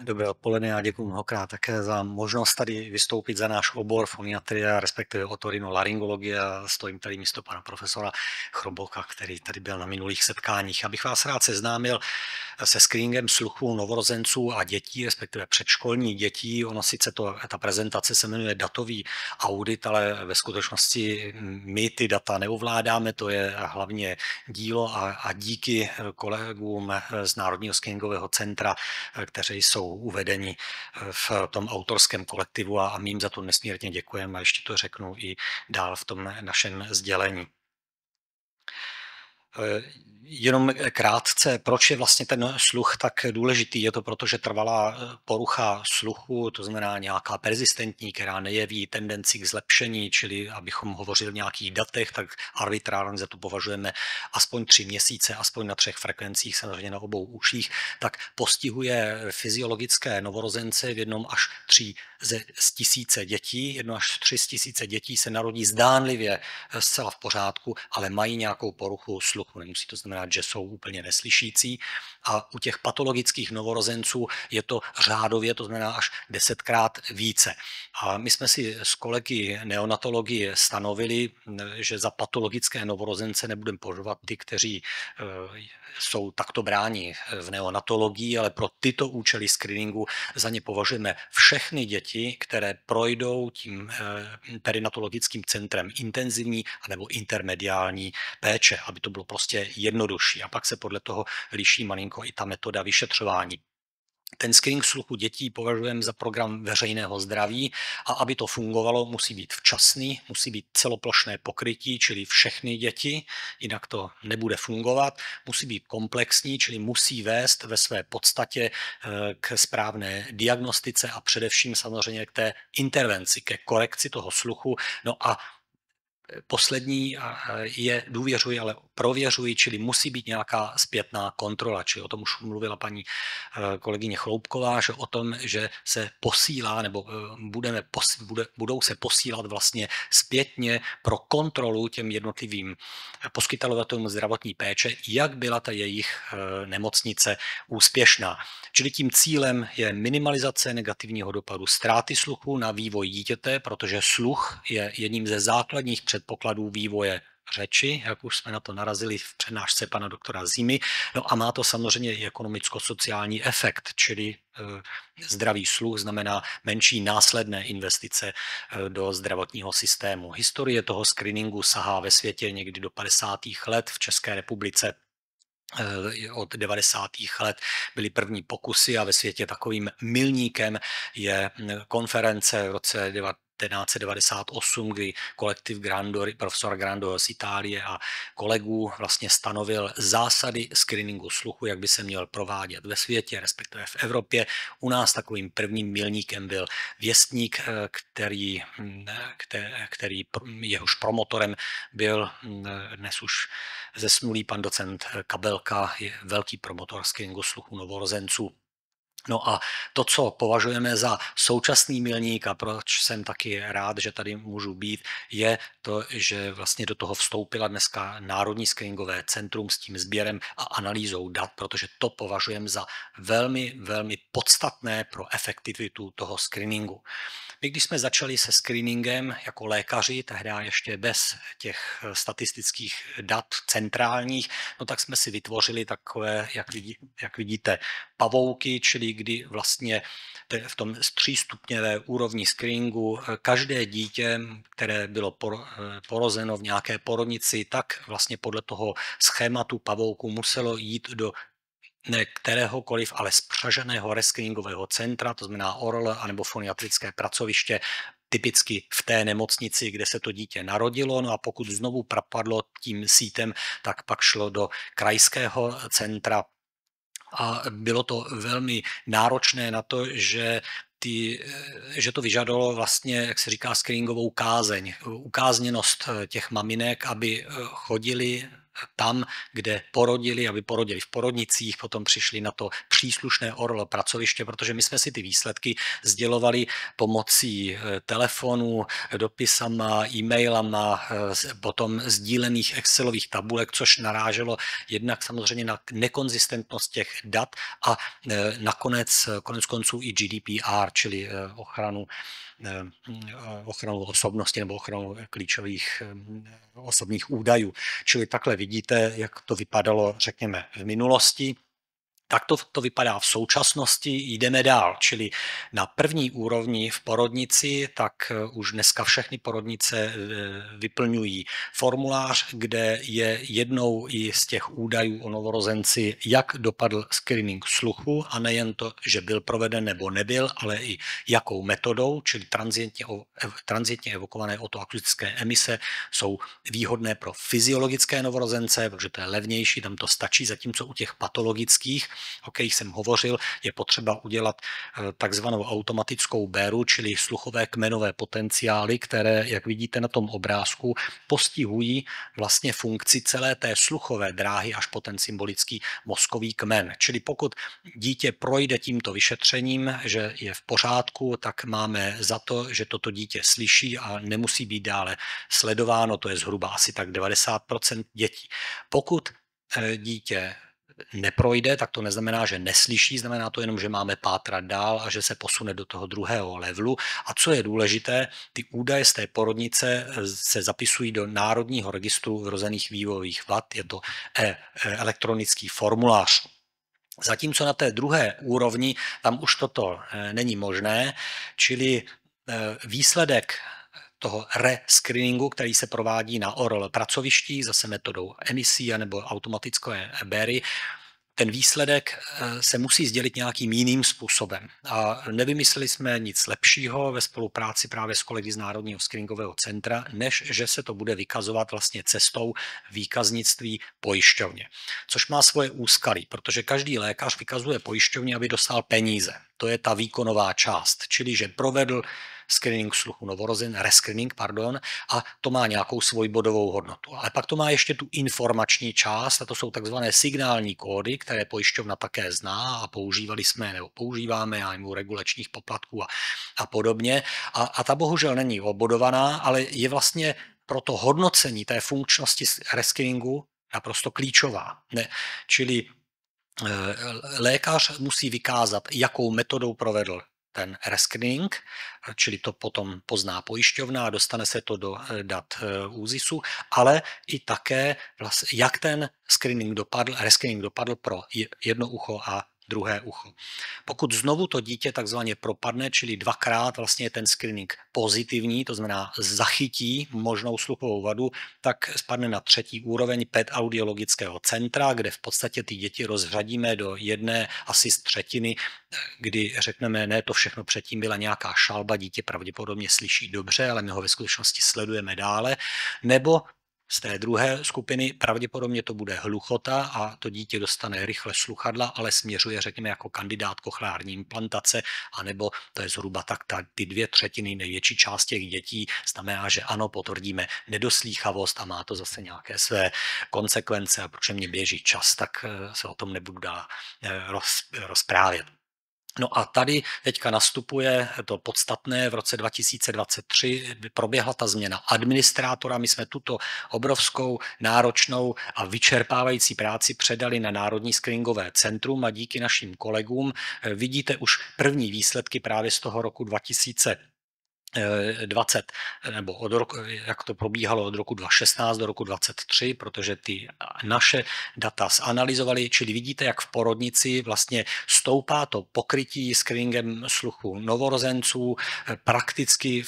Dobré odpoledne a děkuji mnohokrát také za možnost tady vystoupit za náš obor foniatria, respektive otorino-laryngologie. Stojím tady místo pana profesora Chroboka, který tady byl na minulých setkáních. Abych vás rád seznámil se screeningem sluchu novorozenců a dětí, respektive předškolních dětí. Ono sice to, ta prezentace se jmenuje datový audit, ale ve skutečnosti my ty data neovládáme, to je hlavně dílo a, a díky kolegům z Národního screeningového centra, kteří jsou uvedeni v tom autorském kolektivu a, a my jim za to nesmírně děkujeme a ještě to řeknu i dál v tom našem sdělení. Eh, jenom krátce, proč je vlastně ten sluch tak důležitý? Je to proto, že trvalá eh, porucha sluchu, to znamená nějaká persistentní, která nejeví tendenci k zlepšení, čili abychom hovořili o nějakých datech, tak arbitrárně za to považujeme aspoň tři měsíce, aspoň na třech frekvencích, samozřejmě na obou uších, tak postihuje fyziologické novorozence v jednom až tři ze z tisíce dětí, jedno až tři z tisíce dětí se narodí zdánlivě eh, zcela v pořádku, ale mají nějakou poruchu sluchu. Nemusí to znamenat, že jsou úplně neslyšící. A u těch patologických novorozenců je to řádově, to znamená až desetkrát více. A my jsme si s kolegy neonatologii stanovili, že za patologické novorozence nebudeme požovat ty, kteří eh, jsou takto bráni v neonatologii, ale pro tyto účely screeningu za ně považujeme všechny děti, které projdou tím eh, perinatologickým centrem intenzivní anebo intermediální péče, aby to bylo prostě jednodušší. A pak se podle toho liší malinko i ta metoda vyšetřování. Ten screening sluchu dětí považujeme za program veřejného zdraví a aby to fungovalo, musí být včasný, musí být celoplošné pokrytí, čili všechny děti, jinak to nebude fungovat. Musí být komplexní, čili musí vést ve své podstatě eh, k správné diagnostice a především samozřejmě k té intervenci, ke korekci toho sluchu. No a poslední je důvěřuji, ale prověřuji, čili musí být nějaká zpětná kontrola. Čili o tom už mluvila paní eh, kolegyně Chloupková, že o tom, že se posílá nebo eh, budeme, bude, budou se posílat vlastně zpětně pro kontrolu těm jednotlivým poskytovatelům zdravotní péče, jak byla ta jejich eh, nemocnice úspěšná. Čili tím cílem je minimalizace negativního dopadu ztráty sluchu na vývoj dítěte, protože sluch je jedním ze základních před předpokladů vývoje řeči, jak už jsme na to narazili v přednášce pana doktora Zimy. No a má to samozřejmě i ekonomicko-sociální efekt, čili eh, zdravý sluch znamená menší následné investice eh, do zdravotního systému. Historie toho screeningu sahá ve světě někdy do 50. let v České republice eh, od 90. let byly první pokusy a ve světě takovým milníkem je konference v roce 1998, kdy kolektiv Grando, profesora Grando z Itálie a kolegů vlastně stanovil zásady screeningu sluchu, jak by se měl provádět ve světě, respektive v Evropě. U nás takovým prvním milníkem byl věstník, eh, který, hm, který, který jehož promotorem byl hm, dnes už zesnulý pan docent Kabelka, je velký promotor screeningu sluchu novorozenců No a to, co považujeme za současný milník a proč jsem taky rád, že tady můžu být, je to, že vlastně do toho vstoupila dneska Národní screeningové centrum s tím sběrem a analýzou dat, protože to považujeme za velmi, velmi podstatné pro efektivitu toho screeningu. My, když jsme začali se screeningem jako lékaři, tehdy ještě bez těch statistických dat centrálních, no tak jsme si vytvořili takové, jak, vidí, jak vidíte, pavouky, čili kdy vlastně v tom třístupňové úrovni screeningu eh, každé dítě, které bylo eh, porozeno v nějaké porodnici, tak vlastně podle toho schématu pavouku muselo jít do ne kteréhokoliv, ale spřaženého rescreeningového centra, to znamená ORL anebo foniatrické pracoviště, typicky v té nemocnici, kde se to dítě narodilo. No a pokud znovu propadlo tím sítem, tak pak šlo do krajského centra a bylo to velmi náročné na to, že ty, že to vyžadovalo vlastně, jak se říká, screeningovou kázeň, ukázněnost těch maminek, aby chodili tam, kde porodili, aby porodili v porodnicích, potom přišli na to příslušné ORL pracoviště, protože my jsme si ty výsledky sdělovali pomocí eh, telefonu, dopisama, e-mailama, eh, potom sdílených Excelových tabulek, což naráželo jednak samozřejmě na nekonzistentnost těch dat a eh, nakonec konec konců i GDPR, čili ochranu ochranu osobnosti nebo ochranu klíčových osobních údajů. Čili takhle vidíte, jak to vypadalo, řekněme, v minulosti. Tak to, to vypadá v současnosti, jdeme dál, čili na první úrovni v porodnici, tak eh, už dneska všechny porodnice eh, vyplňují formulář, kde je jednou i z těch údajů o novorozenci, jak dopadl screening sluchu a nejen to, že byl proveden nebo nebyl, ale i jakou metodou, čili transientně, transientně evokované otoakustické emise jsou výhodné pro fyziologické novorozence, protože to je levnější, tam to stačí, zatímco u těch patologických o kterých jsem hovořil, je potřeba udělat eh, takzvanou automatickou béru, čili sluchové kmenové potenciály, které, jak vidíte na tom obrázku, postihují vlastně funkci celé té sluchové dráhy až po ten symbolický mozkový kmen. Čili pokud dítě projde tímto vyšetřením, že je v pořádku, tak máme za to, že toto dítě slyší a nemusí být dále sledováno, to je zhruba asi tak 90% dětí. Pokud eh, dítě neprojde, tak to neznamená, že neslyší, znamená to jenom, že máme pátrat dál a že se posune do toho druhého levelu. A co je důležité, ty údaje z té porodnice eh, se zapisují do Národního registru vrozených vývojových vad, je to e, e, elektronický formulář. Zatímco na té druhé úrovni tam už toto eh, není možné, čili výsledek toho rescreeningu, který se provádí na ORL pracoviští, zase metodou emisí nebo automatické béry, ten výsledek eh, se musí sdělit nějakým jiným způsobem. A nevymysleli jsme nic lepšího ve spolupráci právě s kolegy z Národního screeningového centra, než že se to bude vykazovat vlastně cestou výkaznictví pojišťovně. Což má svoje úskalí, protože každý lékař vykazuje pojišťovně, aby dostal peníze. To je ta výkonová část, čili že provedl screening sluchu novorozen, rescreening, pardon, a to má nějakou svoji bodovou hodnotu. Ale pak to má ještě tu informační část, a to jsou takzvané signální kódy, které pojišťovna také zná a používali jsme nebo používáme já u regulačních poplatků a, a podobně. A, a ta bohužel není obodovaná, ale je vlastně pro to hodnocení té funkčnosti rescreeningu naprosto klíčová. Ne, čili eh, lékař musí vykázat, jakou metodou provedl ten rescreening, čili to potom pozná pojišťovna a dostane se to do eh, dat eh, ÚZISu, ale i také, jak ten screening dopadl, rescreening dopadl pro jedno ucho a druhé ucho. Pokud znovu to dítě takzvaně propadne, čili dvakrát vlastně je ten screening pozitivní, to znamená zachytí možnou sluchovou vadu, tak spadne na třetí úroveň PET audiologického centra, kde v podstatě ty děti rozřadíme do jedné asi z třetiny, kdy řekneme, ne, to všechno předtím byla nějaká šalba, dítě pravděpodobně slyší dobře, ale my ho ve skutečnosti sledujeme dále, nebo z té druhé skupiny pravděpodobně to bude hluchota a to dítě dostane rychle sluchadla, ale směřuje, řekněme, jako kandidát kochlární implantace, anebo to je zhruba tak ta, ty dvě třetiny, největší část těch dětí, znamená, že ano, potvrdíme nedoslýchavost a má to zase nějaké své konsekvence a proč mě běží čas, tak eh, se o tom nebudu dál eh, roz, rozprávět. No a tady teďka nastupuje to podstatné. V roce 2023 proběhla ta změna administrátora. My jsme tuto obrovskou, náročnou a vyčerpávající práci předali na Národní screeningové centrum a díky našim kolegům eh, vidíte už první výsledky právě z toho roku 2000 20, nebo od roku, jak to probíhalo od roku 2016 do roku 2023, protože ty naše data zanalizovali, čili vidíte, jak v porodnici vlastně stoupá to pokrytí screeningem sluchu novorozenců, prakticky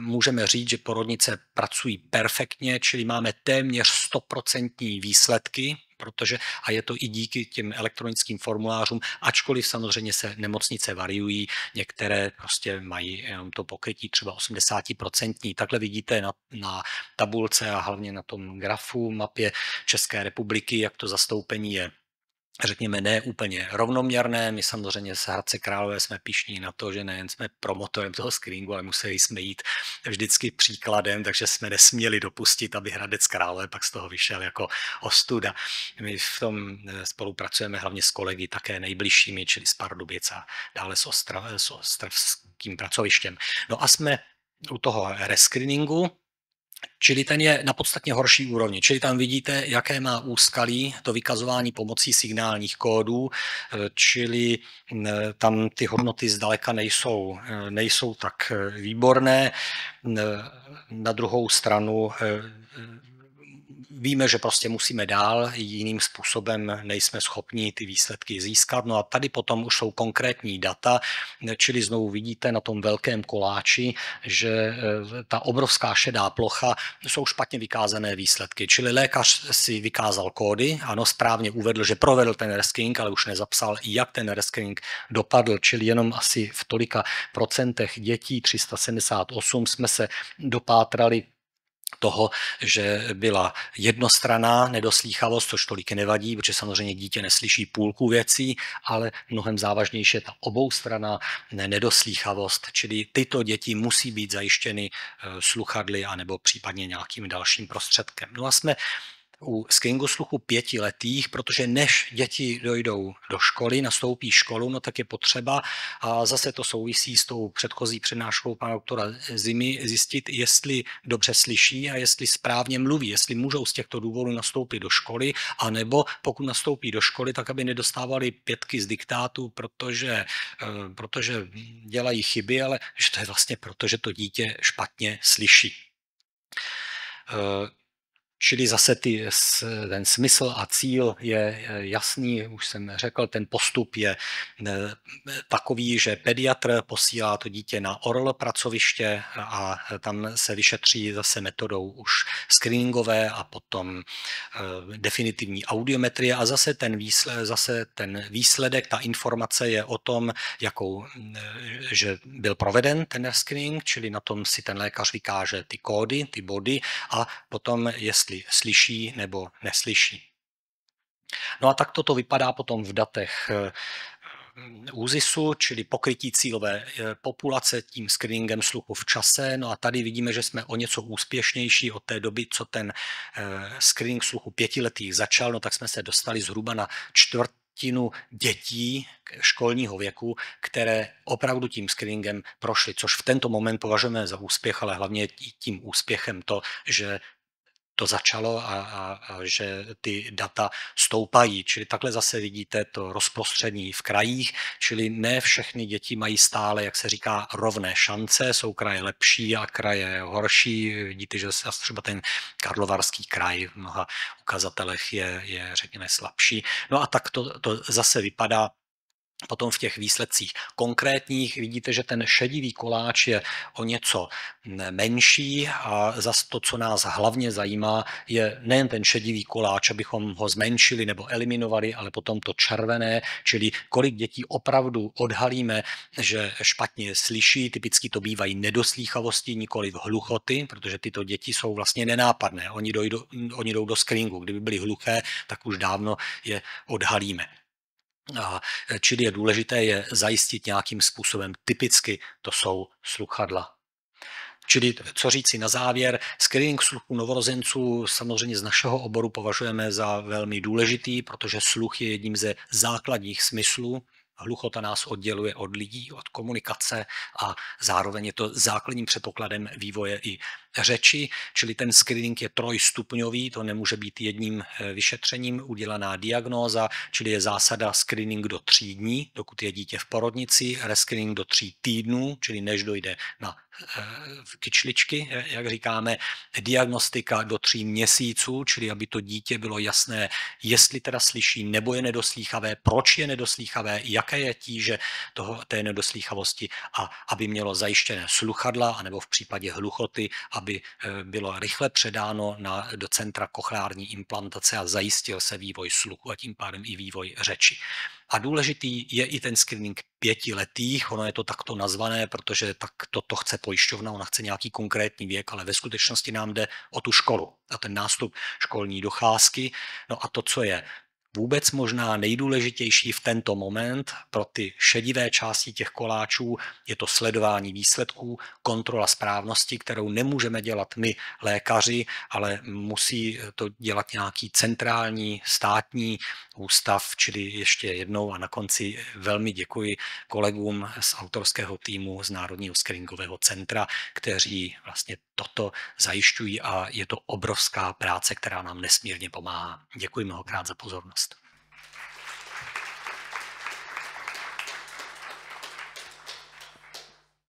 můžeme říct, že porodnice pracují perfektně, čili máme téměř 100% výsledky protože a je to i díky těm elektronickým formulářům, ačkoliv samozřejmě se nemocnice variují, některé prostě mají jenom to pokrytí třeba 80%. Takhle vidíte na, na tabulce a hlavně na tom grafu, mapě České republiky, jak to zastoupení je řekněme, ne úplně rovnoměrné. My samozřejmě z Hradce Králové jsme pišní na to, že nejen jsme promotorem toho screeningu, ale museli jsme jít vždycky příkladem, takže jsme nesměli dopustit, aby Hradec Králové pak z toho vyšel jako ostuda. My v tom eh, spolupracujeme hlavně s kolegy také nejbližšími, čili z Pardubic a dále s, Ostra, s ostravským pracovištěm. No a jsme u toho rescreeningu, Čili ten je na podstatně horší úrovni. Čili tam vidíte, jaké má úskalí to vykazování pomocí signálních kódů, čili tam ty hodnoty zdaleka nejsou, nejsou tak výborné. Na druhou stranu víme, že prostě musíme dál, jiným způsobem nejsme schopni ty výsledky získat. No a tady potom už jsou konkrétní data, čili znovu vidíte na tom velkém koláči, že eh, ta obrovská šedá plocha jsou špatně vykázané výsledky. Čili lékař si vykázal kódy, ano, správně uvedl, že provedl ten rescreening, ale už nezapsal, jak ten rescreening dopadl, čili jenom asi v tolika procentech dětí, 378, jsme se dopátrali toho, že byla jednostraná nedoslýchavost, což tolik nevadí, protože samozřejmě dítě neslyší půlku věcí, ale mnohem závažnější je ta oboustraná nedoslýchavost, čili tyto děti musí být zajištěny eh, sluchadly anebo případně nějakým dalším prostředkem. No a jsme u screeningu sluchu pětiletých, protože než děti dojdou do školy, nastoupí školu, no tak je potřeba, a zase to souvisí s tou předchozí přednáškou pana doktora Zimy, zjistit, jestli dobře slyší a jestli správně mluví, jestli můžou z těchto důvodů nastoupit do školy, anebo pokud nastoupí do školy, tak aby nedostávali pětky z diktátu, protože, eh, protože dělají chyby, ale že to je vlastně proto, že to dítě špatně slyší. Čili zase ty, ten smysl a cíl je jasný, už jsem řekl, ten postup je takový, že pediatr posílá to dítě na ORL pracoviště a tam se vyšetří zase metodou už screeningové a potom e, definitivní audiometrie. A zase ten, výsledek, zase ten výsledek, ta informace je o tom, jakou, že byl proveden ten screening, čili na tom si ten lékař vykáže ty kódy, ty body a potom jestli jestli slyší nebo neslyší. No a tak toto vypadá potom v datech eh, ÚZISu, čili pokrytí cílové eh, populace tím screeningem sluchu v čase. No a tady vidíme, že jsme o něco úspěšnější od té doby, co ten eh, screening sluchu pětiletých začal, no tak jsme se dostali zhruba na čtvrt dětí školního věku, které opravdu tím screeningem prošly, což v tento moment považujeme za úspěch, ale hlavně tím úspěchem to, že to začalo a, a, a že ty data stoupají. Čili takhle zase vidíte to rozprostření v krajích, čili ne všechny děti mají stále, jak se říká, rovné šance, jsou kraje lepší a kraje horší. Vidíte, že třeba ten Karlovarský kraj v mnoha ukazatelech je, je řekněme, slabší. No a tak to, to zase vypadá Potom v těch výsledcích konkrétních vidíte, že ten šedivý koláč je o něco menší a zase to, co nás hlavně zajímá, je nejen ten šedivý koláč, abychom ho zmenšili nebo eliminovali, ale potom to červené, čili kolik dětí opravdu odhalíme, že špatně slyší, typicky to bývají nedoslýchavosti, nikoli v hluchoty, protože tyto děti jsou vlastně nenápadné. Oni, dojdou, oni jdou do screeningu. Kdyby byly hluché, tak už dávno je odhalíme. E, čili je důležité je zajistit nějakým způsobem. Typicky to jsou sluchadla. Čili co říci na závěr, screening sluchu novorozenců samozřejmě z našeho oboru považujeme za velmi důležitý, protože sluch je jedním ze základních smyslů Hluchota nás odděluje od lidí, od komunikace a zároveň je to základním předpokladem vývoje i řeči, čili ten screening je trojstupňový, to nemůže být jedním eh, vyšetřením udělaná diagnóza, čili je zásada screening do tří dní, dokud je dítě v porodnici, rescreening do tří týdnů, čili než dojde na kyčličky, jak říkáme, diagnostika do tří měsíců, čili aby to dítě bylo jasné, jestli teda slyší nebo je nedoslýchavé, proč je nedoslýchavé, jaké je tíže toho, té nedoslýchavosti a aby mělo zajištěné sluchadla, anebo v případě hluchoty, aby eh, bylo rychle předáno na, do centra kochlární implantace a zajistil se vývoj sluchu a tím pádem i vývoj řeči. A důležitý je i ten screening pětiletých, ono je to takto nazvané, protože tak toto chce pojišťovna, ona chce nějaký konkrétní věk, ale ve skutečnosti nám jde o tu školu a ten nástup školní docházky. No a to, co je vůbec možná nejdůležitější v tento moment pro ty šedivé části těch koláčů je to sledování výsledků, kontrola správnosti, kterou nemůžeme dělat my lékaři, ale musí to dělat nějaký centrální státní ústav, čili ještě jednou a na konci velmi děkuji kolegům z autorského týmu z Národního screeningového centra, kteří vlastně toto zajišťují a je to obrovská práce, která nám nesmírně pomáhá. Děkuji mnohokrát za pozornost.